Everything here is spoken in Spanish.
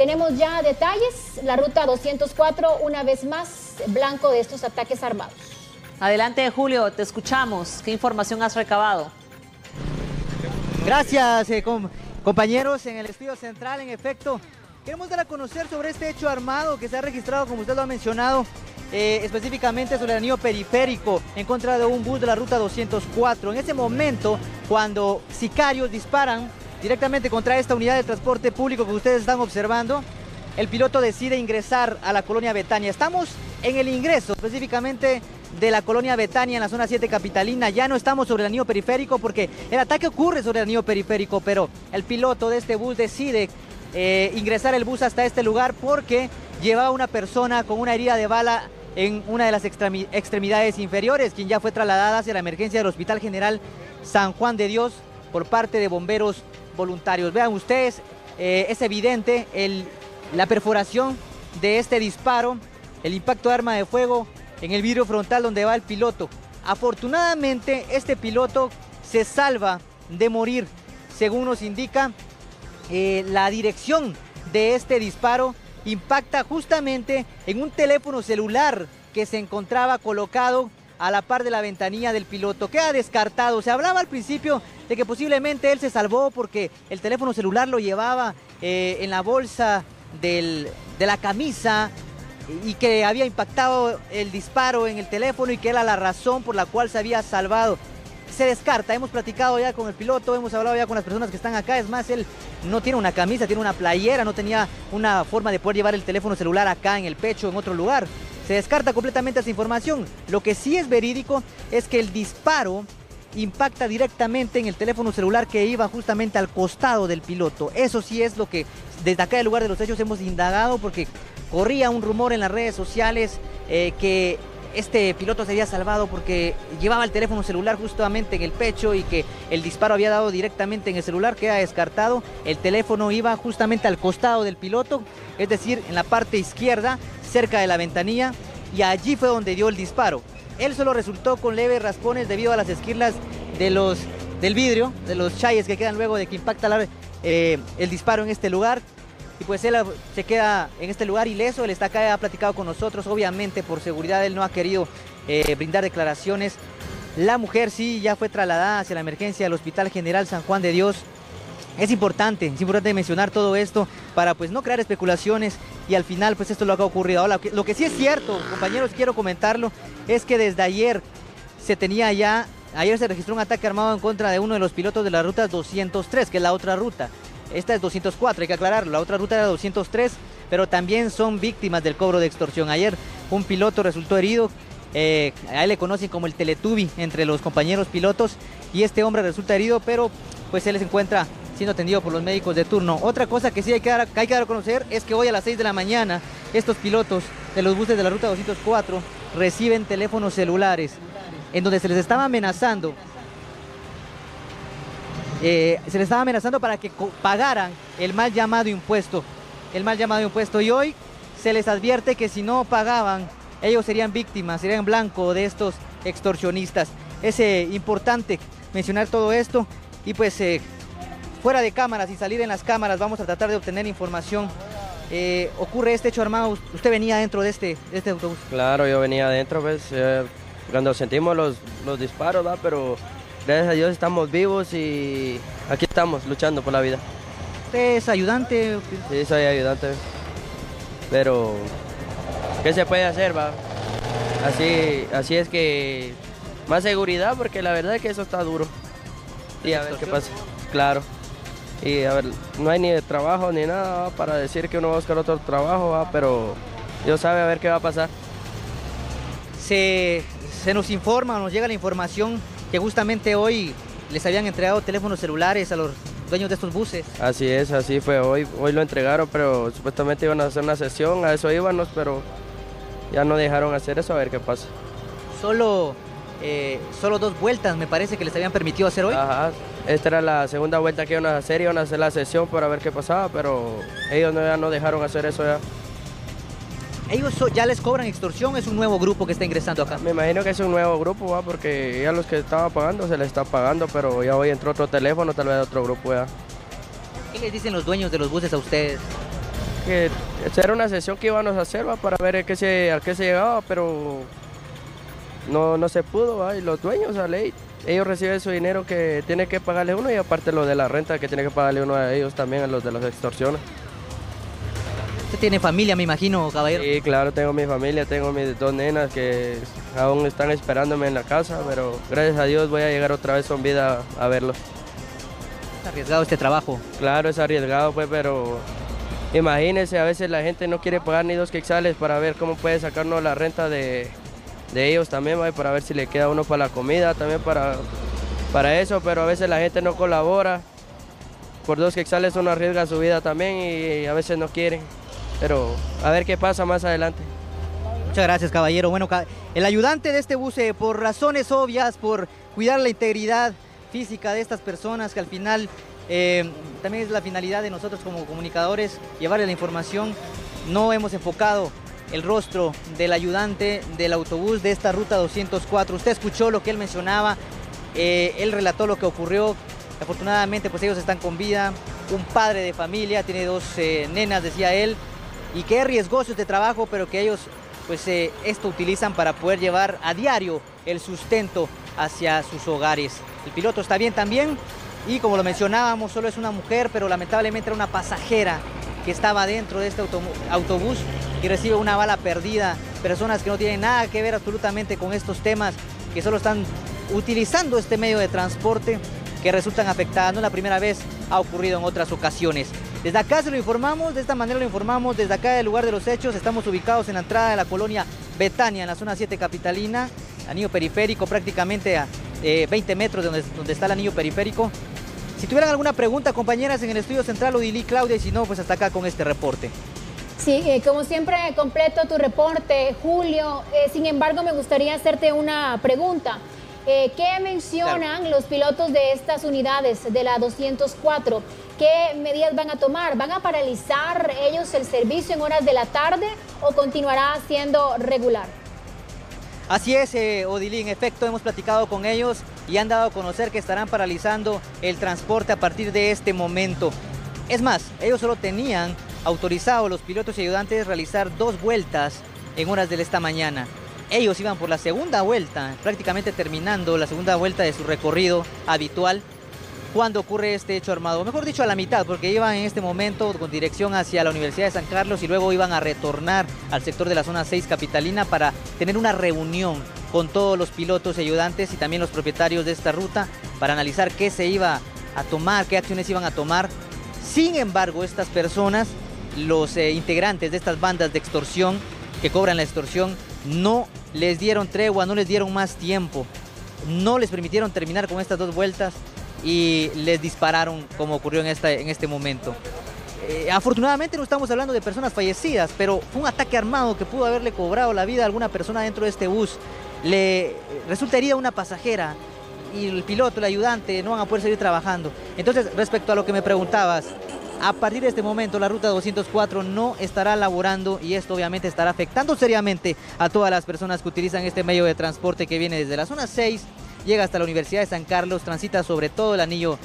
Tenemos ya detalles. La ruta 204, una vez más, blanco de estos ataques armados. Adelante, Julio, te escuchamos. ¿Qué información has recabado? Gracias, eh, compañeros. En el estudio central, en efecto, queremos dar a conocer sobre este hecho armado que se ha registrado, como usted lo ha mencionado, eh, específicamente sobre el anillo periférico en contra de un bus de la ruta 204. En ese momento, cuando sicarios disparan directamente contra esta unidad de transporte público que ustedes están observando, el piloto decide ingresar a la colonia Betania. Estamos en el ingreso específicamente de la colonia Betania en la zona 7 capitalina. Ya no estamos sobre el anillo periférico porque el ataque ocurre sobre el anillo periférico, pero el piloto de este bus decide eh, ingresar el bus hasta este lugar porque llevaba una persona con una herida de bala en una de las extremidades inferiores, quien ya fue trasladada hacia la emergencia del Hospital General San Juan de Dios por parte de bomberos voluntarios. Vean ustedes, eh, es evidente la perforación de este disparo, el impacto de arma de fuego en el vidrio frontal donde va el piloto. Afortunadamente, este piloto se salva de morir. Según nos indica, eh, la dirección de este disparo impacta justamente en un teléfono celular que se encontraba colocado a la par de la ventanilla del piloto. Queda descartado. Se hablaba al principio de que posiblemente él se salvó porque el teléfono celular lo llevaba eh, en la bolsa de la camisa y que había impactado el disparo en el teléfono y que era la razón por la cual se había salvado. Se descarta, hemos platicado ya con el piloto, hemos hablado ya con las personas que están acá, es más, él no tiene una camisa, tiene una playera, no tenía una forma de poder llevar el teléfono celular acá en el pecho, en otro lugar. Se descarta completamente esa información. Lo que sí es verídico es que el disparo impacta directamente en el teléfono celular que iba justamente al costado del piloto. Eso sí es lo que desde acá del lugar de los hechos hemos indagado porque corría un rumor en las redes sociales eh, que este piloto se había salvado porque llevaba el teléfono celular justamente en el pecho y que el disparo había dado directamente en el celular, queda descartado. El teléfono iba justamente al costado del piloto, es decir, en la parte izquierda cerca de la ventanilla y allí fue donde dio el disparo. Él solo resultó con leves raspones debido a las esquirlas de los, del vidrio, de los chayes que quedan luego de que impacta eh, el disparo en este lugar. Pues él se queda en este lugar ileso, él está acá, ha platicado con nosotros, obviamente por seguridad él no ha querido eh, brindar declaraciones. La mujer sí ya fue trasladada hacia la emergencia del Hospital General San Juan de Dios. Es importante, es importante mencionar todo esto para pues no crear especulaciones y al final pues esto lo que ha ocurrido. Ahora, lo que sí es cierto, compañeros, quiero comentarlo, es que desde ayer se tenía ya, ayer se registró un ataque armado en contra de uno de los pilotos de la ruta 203, que es la otra ruta. Esta es 204, hay que aclararlo, la otra ruta era 203, pero también son víctimas del cobro de extorsión. Ayer un piloto resultó herido, eh, a él le conocen como el Teletubi entre los compañeros pilotos y este hombre resulta herido, pero pues él se encuentra siendo atendido por los médicos de turno. Otra cosa que sí hay que, dar, hay que dar a conocer es que hoy a las 6 de la mañana estos pilotos de los buses de la ruta 204 reciben teléfonos celulares en donde se les estaba amenazando eh, se les estaba amenazando para que pagaran el mal llamado impuesto el mal llamado impuesto y hoy se les advierte que si no pagaban ellos serían víctimas, serían blanco de estos extorsionistas. Es eh, importante mencionar todo esto y pues eh, fuera de cámaras y salir en las cámaras vamos a tratar de obtener información. Ocurre este hecho armado, usted venía dentro de este, este autobús. Claro, yo venía adentro, pues, cuando sentimos los, los disparos, pero gracias a Dios estamos vivos y aquí estamos luchando por la vida. ¿Usted es ayudante? Sí, soy ayudante, pero ¿qué se puede hacer, va? Así, así es que más seguridad porque la verdad es que eso está duro. Y a ver qué pasa. Claro. Y a ver, no hay ni de trabajo ni nada para decir que uno va a buscar otro trabajo, pero Dios sabe a ver qué va a pasar. Se, se nos informa, nos llega la información que justamente hoy les habían entregado teléfonos celulares a los dueños de estos buses. Así es, así fue. Hoy, hoy lo entregaron, pero supuestamente iban a hacer una sesión, a eso íbamos, pero ya no dejaron hacer eso, a ver qué pasa. Solo, eh, solo dos vueltas me parece que les habían permitido hacer hoy. Ajá, esta era la segunda vuelta que iban a hacer, iban a hacer la sesión para ver qué pasaba, pero ellos no, ya no dejaron hacer eso ya. ¿Ellos ya les cobran extorsión? ¿Es un nuevo grupo que está ingresando acá? Me imagino que es un nuevo grupo, ¿va? porque ya los que estaban pagando se les está pagando, pero ya hoy entró otro teléfono, tal vez otro grupo ya. ¿Qué les dicen los dueños de los buses a ustedes? que era una sesión que íbamos a hacer para ver a qué, se, a qué se llegaba, pero no, no se pudo. Y los dueños, a ley, ellos reciben su dinero que tiene que pagarle uno y aparte lo de la renta que tiene que pagarle uno a ellos también, a los de las extorsiones. Tiene familia, me imagino, caballero. Sí, claro, tengo mi familia, tengo mis dos nenas que aún están esperándome en la casa, pero gracias a Dios voy a llegar otra vez con vida a verlos. ¿Es arriesgado este trabajo? Claro, es arriesgado, pues, pero imagínense, a veces la gente no quiere pagar ni dos quexales para ver cómo puede sacarnos la renta de, ellos también, para ver si le queda uno para la comida, también para, para eso, pero a veces la gente no colabora. Por dos quexales uno arriesga su vida también y a veces no quieren pero a ver qué pasa más adelante. Muchas gracias, caballero. Bueno, el ayudante de este bus, eh, por razones obvias, por cuidar la integridad física de estas personas, que al final eh, también es la finalidad de nosotros como comunicadores, llevarle la información, no hemos enfocado el rostro del ayudante del autobús de esta ruta 204. Usted escuchó lo que él mencionaba, eh, él relató lo que ocurrió. Afortunadamente, pues ellos están con vida. Un padre de familia, tiene dos nenas, decía él y que es riesgoso este trabajo, pero que ellos pues eh, esto utilizan para poder llevar a diario el sustento hacia sus hogares. El piloto está bien también y como lo mencionábamos, solo es una mujer, pero lamentablemente era una pasajera que estaba dentro de este autobús y recibe una bala perdida. Personas que no tienen nada que ver absolutamente con estos temas, que solo están utilizando este medio de transporte que resultan afectadas. No es la primera vez, ha ocurrido en otras ocasiones. Desde acá se lo informamos, de esta manera lo informamos, desde acá del lugar de los hechos, estamos ubicados en la entrada de la colonia Betania, en la zona 7 capitalina, anillo periférico, prácticamente a 20 eh, metros de donde, donde, está el anillo periférico. Si tuvieran alguna pregunta, compañeras, en el estudio central, Odilí, Claudia, y si no, pues hasta acá con este reporte. Sí, eh, como siempre, completo tu reporte, Julio. Eh, sin embargo, me gustaría hacerte una pregunta. Eh, ¿Qué mencionan los pilotos de estas unidades de la 204? ¿Qué medidas van a tomar? ¿Van a paralizar ellos el servicio en horas de la tarde o continuará siendo regular? Así es, eh, Odilí, en efecto hemos platicado con ellos y han dado a conocer que estarán paralizando el transporte a partir de este momento. Es más, ellos solo tenían autorizado los pilotos y ayudantes realizar dos vueltas en horas de esta mañana. Ellos iban por la segunda vuelta, prácticamente terminando la segunda vuelta de su recorrido habitual cuando ocurre este hecho armado. Mejor dicho, a la mitad, porque iban en este momento con dirección hacia la Universidad de San Carlos y luego iban a retornar al sector de la zona 6 capitalina para tener una reunión con todos los pilotos y ayudantes y también los propietarios de esta ruta para analizar qué se iba a tomar, qué acciones iban a tomar. Sin embargo, estas personas, los eh, integrantes de estas bandas de extorsión que cobran la extorsión, no les dieron tregua, no les dieron más tiempo, no les permitieron terminar con estas dos vueltas y les dispararon como ocurrió en, esta, en este momento. Eh, afortunadamente no estamos hablando de personas fallecidas, pero fue un ataque armado que pudo haberle cobrado la vida a alguna persona dentro de este bus. Le resultaría una pasajera y el piloto, el ayudante, no van a poder seguir trabajando. Entonces, respecto a lo que me preguntabas, a partir de este momento la ruta 204 no estará laborando y esto obviamente estará afectando seriamente a todas las personas que utilizan este medio de transporte que viene desde la zona 6 llega hasta la Universidad de San Carlos, transita sobre todo el anillo